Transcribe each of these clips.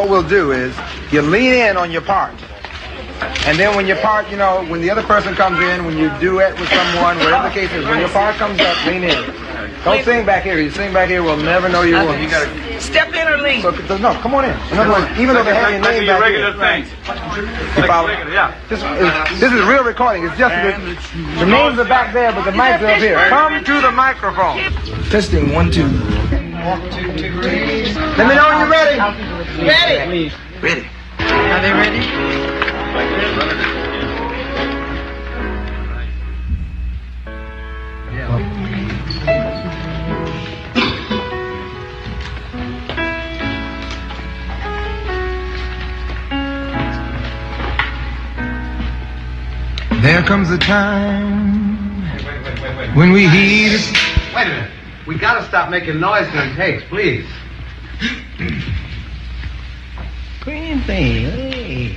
What we'll do is you lean in on your part. And then when your part, you know, when the other person comes in, when you do it with someone, whatever the case is, when your part comes up, lean in. Don't sing back here. You sing back here, we'll never know you gotta step in or lean. So, no, come on in. In other words, even though they have your name back regular here. thing. You follow? Yeah. This, is, this is real recording. It's just that the names are back there, but the mics are up here. Come to the microphone. Testing one, two. Let me know when you're ready. Ready? Ready. Are they ready? There comes a time when we heed. Wait a minute. We gotta stop making noise during takes, please. Green thing. Hey.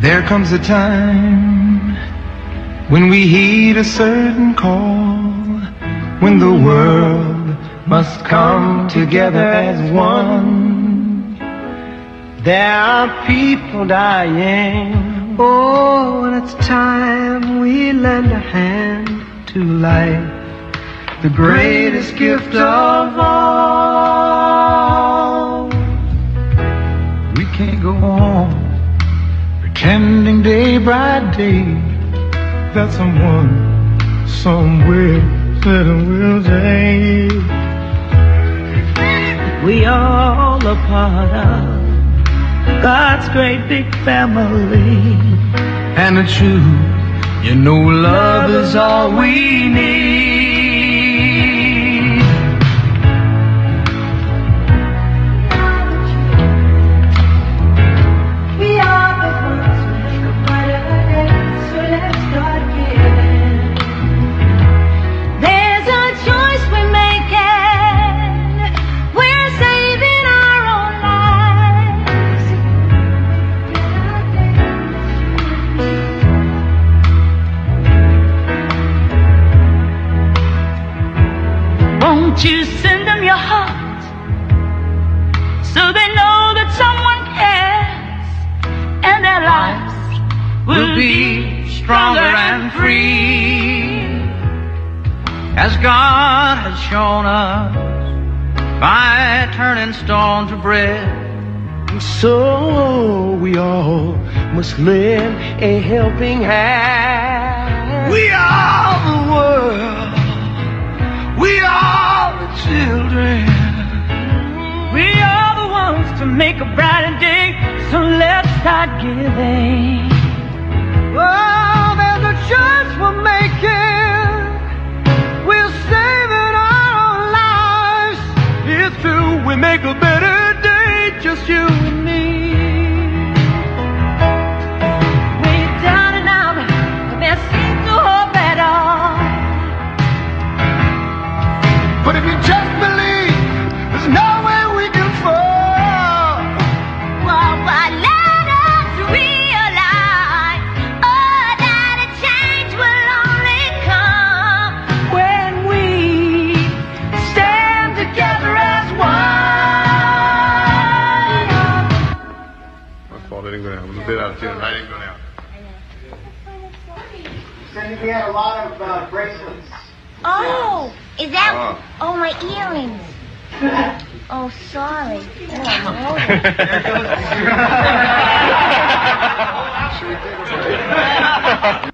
There comes a time when we heed a certain call, when the world must come together as one. There are people dying. Oh, and it's time we lend a hand to life, the greatest gift of all. We can't go on pretending day by day that someone somewhere will. We all a part of God's great big family. And the truth, you know, love is all we need. Won't you send them your heart so they know that someone cares and their lives Will be stronger and free as God has shown us by turning stone to bread. So we all must lend a helping hand. We are make a brighter day, so let's start giving. Oh, bit out of tune. I didn't go down. Cyndi, we had a lot of uh, bracelets. Oh, is that? Oh. Oh, my earrings. Oh, sorry. Oh, I'm loaded.